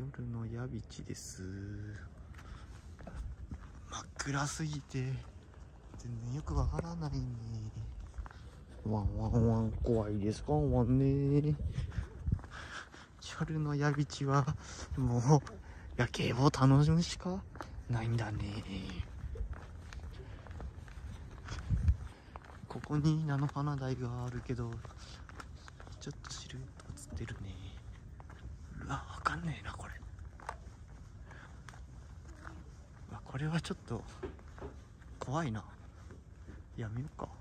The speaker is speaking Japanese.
夜の夜道です。真っ暗すぎて全然よくわからないね。ワンワンワン怖いですワンワンね。夜の夜道はもう夜景を楽しむしかないんだね。ここに菜の花台があるけどちょっとシルエット映ってるねうわわかんねえなこれうわこれはちょっと怖いな。やめようか。